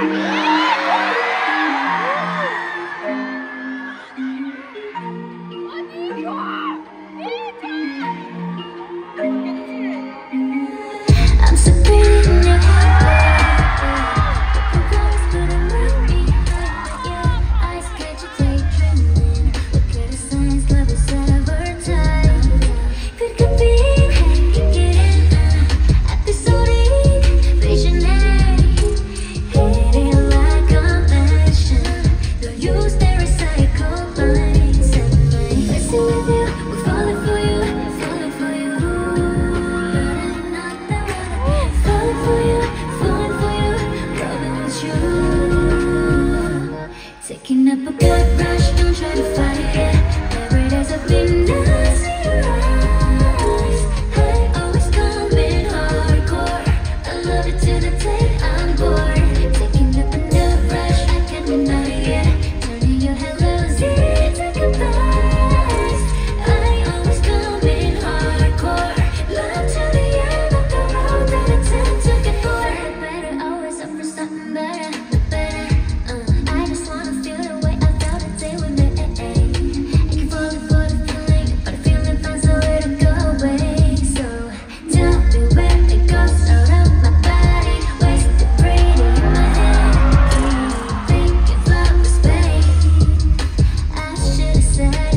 I'm should